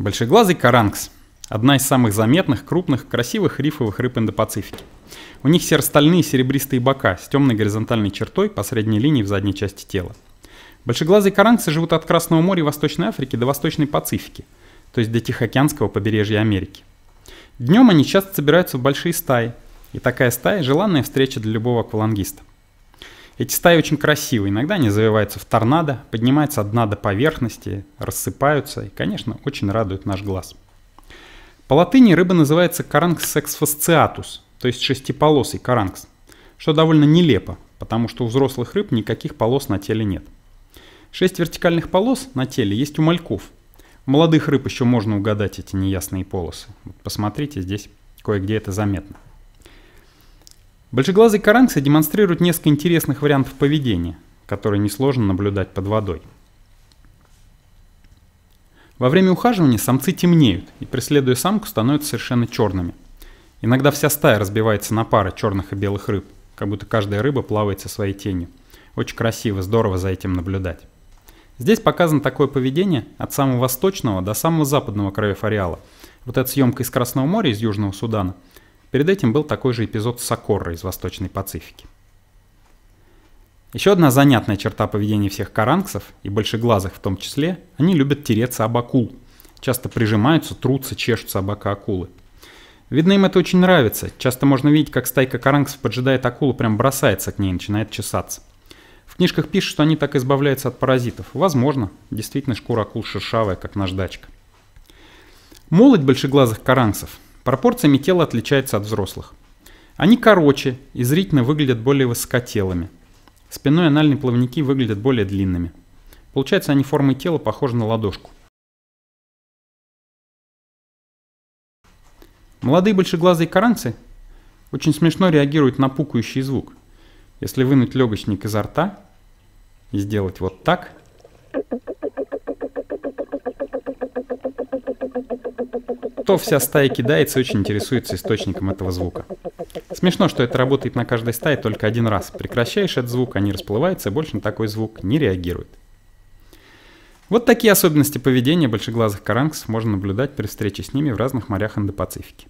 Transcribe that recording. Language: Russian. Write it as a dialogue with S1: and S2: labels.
S1: Большеглазый каранкс – одна из самых заметных, крупных, красивых рифовых рыб Индо-Пацифики. У них серо-стальные серебристые бока с темной горизонтальной чертой по средней линии в задней части тела. Большеглазые каранксы живут от Красного моря и Восточной Африки до Восточной Пацифики, то есть до Тихоокеанского побережья Америки. Днем они часто собираются в большие стаи, и такая стая – желанная встреча для любого аквалангиста. Эти стаи очень красивые, иногда они завиваются в торнадо, поднимаются от дна до поверхности, рассыпаются и, конечно, очень радуют наш глаз. По латыни рыба называется каранкс эксфасциатус, то есть шестиполосый каранкс, что довольно нелепо, потому что у взрослых рыб никаких полос на теле нет. Шесть вертикальных полос на теле есть у мальков. У молодых рыб еще можно угадать эти неясные полосы. посмотрите, здесь кое-где это заметно. Большеглазые каранксы демонстрируют несколько интересных вариантов поведения, которые несложно наблюдать под водой. Во время ухаживания самцы темнеют и, преследуя самку, становятся совершенно черными. Иногда вся стая разбивается на пары черных и белых рыб, как будто каждая рыба плавает со своей тенью. Очень красиво, здорово за этим наблюдать. Здесь показано такое поведение от самого восточного до самого западного края ареала. Вот эта съемка из Красного моря, из Южного Судана – Перед этим был такой же эпизод с Акоррой из Восточной Пацифики. Еще одна занятная черта поведения всех каранксов, и большеглазых в том числе, они любят тереться об акул. Часто прижимаются, трутся, чешутся об бока акулы. Видно, им это очень нравится. Часто можно видеть, как стайка каранксов поджидает акулу, прям бросается к ней и начинает чесаться. В книжках пишут, что они так избавляются от паразитов. Возможно, действительно шкура акул шершавая, как наждачка. Молоть большеглазых каранксов Пропорциями тела отличается от взрослых. Они короче и зрительно выглядят более высокотелыми. Спиной анальные плавники выглядят более длинными. Получается, они формой тела похожи на ладошку. Молодые большеглазые каранцы очень смешно реагируют на пукающий звук. Если вынуть легочник изо рта и сделать вот так, то вся стая кидается и очень интересуется источником этого звука. Смешно, что это работает на каждой стае только один раз. Прекращаешь этот звук, они расплываются, и больше на такой звук не реагируют. Вот такие особенности поведения большеглазых каранксов можно наблюдать при встрече с ними в разных морях Индо-Пацифики.